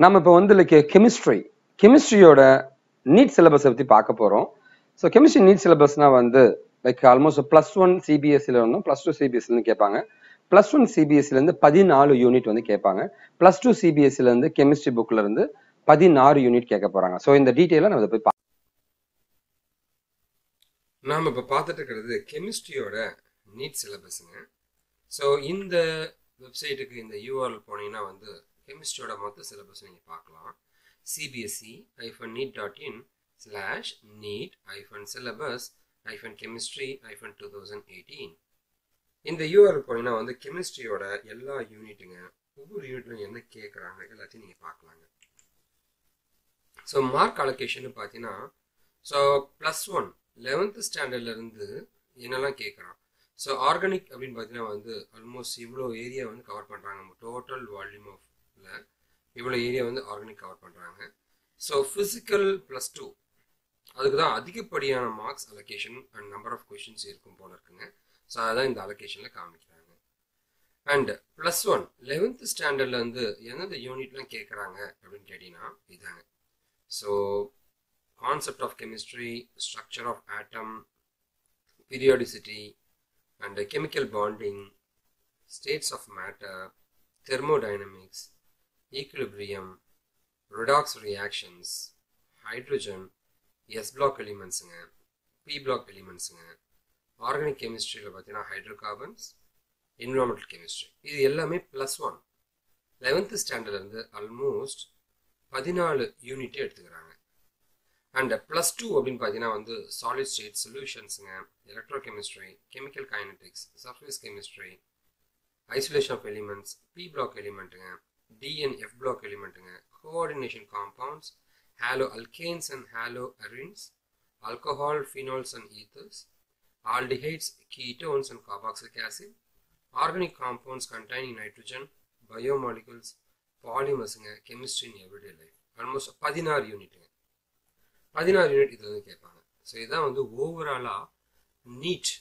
நம்ம இப்போ வந்து லைக் கெமிஸ்ட்ரி கெமிஸ்ட்ரியோட நீட் சிலபஸை பற்றி பார்க்க போகிறோம் ஸோ கெமிஸ்ட்ரி நீட் சிலபஸ்னால் வந்து லைக் ஆல்மோஸ்ட் ப்ளஸ் ஒன் சிபிஎஸ்சியில் இருந்தும் ப்ளஸ் டூ சிபிஎஸ்சிலேருந்து கேட்பாங்க. ப்ளஸ் ஒன் சிபிஎஸ்சிலேருந்து பதினாலு யூனிட் வந்து கேட்பாங்க. ப்ளஸ் டூ சிபிஎஸ்சிலேருந்து கெமிஸ்ட்ரி புக்கில் இருந்து பதினாறு யூனிட் கேட்க போகிறாங்க ஸோ இந்த டீட்டெயிலாக நம்ம இதை போய் பார்க்க நாம் இப்போ பார்த்துட்டு இருக்கிறது கெமிஸ்ட்ரியோட நீட் சிலபஸுங்க ஸோ இந்த வெப்சைட்டுக்கு இந்த யூஆர்எல் போனீங்கன்னா வந்து கெமிஸ்ட்ரியோட மொத்த சிலபஸ் நீங்கள் பார்க்கலாம். CBSE hyphen NEET dot in slash NEET hyphen syllabus hyphen chemistry hyphen two thousand eighteen இந்த யூஆர் போனீங்கன்னா வந்து கெமிஸ்ட்ரியோட எல்லா யூனிட்டுங்க ஒவ்வொரு யூனிட்லையும் என்ன கேட்குறாங்க எல்லாத்தையும் நீங்கள் பார்க்கலாங்க. ஸோ மார்க் அலோகேஷன் பார்த்தீங்கன்னா ஸோ ப்ளஸ் ஒன் லெவன்த்து ஸ்டாண்டர்ட்லேருந்து என்னெல்லாம் கேட்குறான் ஸோ ஆர்கானிக் அப்படின்னு பார்த்தீங்கன்னா வந்து ஆல்மோஸ்ட் இவ்வளோ ஏரியா வந்து கவர் பண்ணுறாங்க டோட்டல் வால்யூம் ஆஃப் இல்லை இவ்வளோ ஏரியா வந்து ஆர்கானிக் கவர் பண்ணுறாங்க ஸோ ஃபிசிக்கல் ப்ளஸ் டூ அதுக்கு தான் அதிகப்படியான marks allocation and number of questions இருக்கும் போல இருக்குங்க. ஸோ அதான் இந்த அலோகேஷனில் காமிக்கிறாங்க. அண்ட் ப்ளஸ் ஒன் லெவன்த்து ஸ்டாண்டர்ட்லேருந்து எந்தெந்த யூனிட்லாம் கேட்குறாங்க அப்படின்னு கேட்டிங்கன்னா இதாங்க. So concept of chemistry structure of atom periodicity and chemical bonding states of matter thermodynamics thermodynamics, equilibrium, reactions hydrogen S S எலிமெண்ட்ஸுங்க elements, P எலிமெண்ட்ஸுங்க ஆர்கானிக் கெமிஸ்ட்ரியில் பார்த்தீங்கன்னா ஹைட்ரோ கார்பன்ஸ் environmental கெமிஸ்ட்ரி இது எல்லாமே ப்ளஸ் ஒன் லெவன்த்து ஸ்டாண்டர்ட்லேருந்து almost பதினாலு யூனிட்டே எடுத்துக்கிறாங்க. அண்ட் ப்ளஸ் டூ அப்படின்னு பார்த்தீங்கன்னா வந்து solid state சொல்யூஷன்ஸுங்க electro chemistry chemical kinetics surface chemistry isolation of elements P block எலிமெண்ட்டுங்க D and F block எலிமெண்ட்டுங்க coordination compounds haloalkanes and haloarenes alcohol phenols and ethers aldehydes ketones and carboxylic acid organic compounds containing nitrogen biomolecules பாலிமர்ஸுங்க chemistry in everyday life almost பதினாறு யூனிட்டுங்க பதினாறு unit இதில் வந்து கேட்பாங்க. So இதுதான் வந்து ஓவராலாக NEET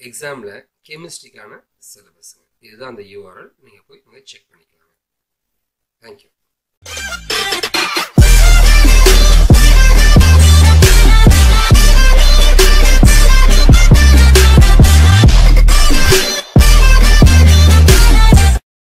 எக்ஸாமில் கெமிஸ்ட்ரிக்கான சிலபஸுங்க இதுதான் அந்த யூஆர்எல் நீங்கள் போய் நீங்கள் செக் பண்ணிக்கலாங்க. தேங்க்யூ